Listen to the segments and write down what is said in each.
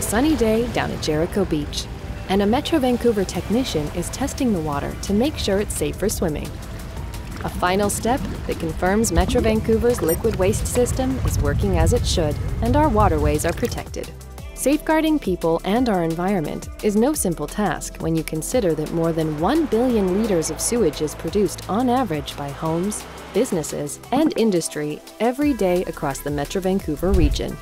A sunny day down at Jericho Beach, and a Metro Vancouver technician is testing the water to make sure it's safe for swimming. A final step that confirms Metro Vancouver's liquid waste system is working as it should and our waterways are protected. Safeguarding people and our environment is no simple task when you consider that more than 1 billion liters of sewage is produced on average by homes, businesses, and industry every day across the Metro Vancouver region.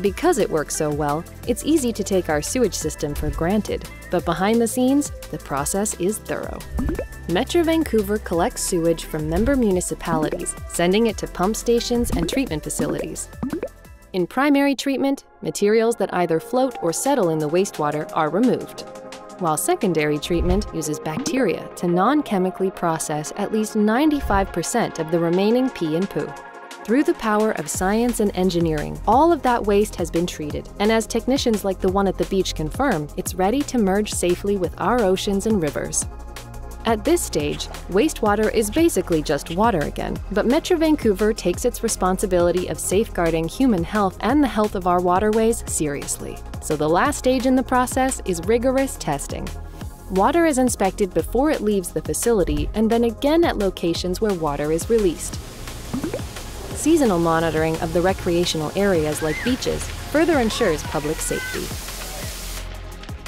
Because it works so well, it's easy to take our sewage system for granted, but behind the scenes, the process is thorough. Metro Vancouver collects sewage from member municipalities, sending it to pump stations and treatment facilities. In primary treatment, materials that either float or settle in the wastewater are removed, while secondary treatment uses bacteria to non-chemically process at least 95% of the remaining pee and poo. Through the power of science and engineering, all of that waste has been treated, and as technicians like the one at the beach confirm, it's ready to merge safely with our oceans and rivers. At this stage, wastewater is basically just water again, but Metro Vancouver takes its responsibility of safeguarding human health and the health of our waterways seriously. So the last stage in the process is rigorous testing. Water is inspected before it leaves the facility and then again at locations where water is released seasonal monitoring of the recreational areas like beaches further ensures public safety.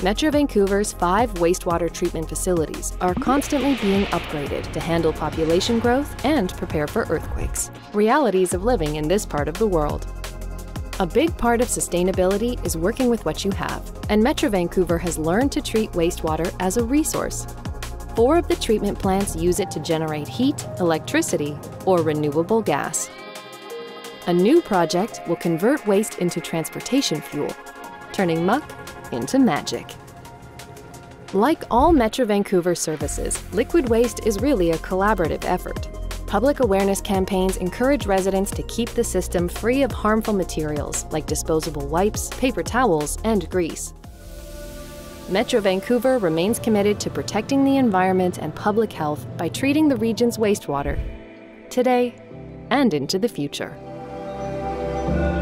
Metro Vancouver's five wastewater treatment facilities are constantly being upgraded to handle population growth and prepare for earthquakes, realities of living in this part of the world. A big part of sustainability is working with what you have, and Metro Vancouver has learned to treat wastewater as a resource. Four of the treatment plants use it to generate heat, electricity, or renewable gas. A new project will convert waste into transportation fuel, turning muck into magic. Like all Metro Vancouver services, liquid waste is really a collaborative effort. Public awareness campaigns encourage residents to keep the system free of harmful materials like disposable wipes, paper towels, and grease. Metro Vancouver remains committed to protecting the environment and public health by treating the region's wastewater today and into the future. Thank you.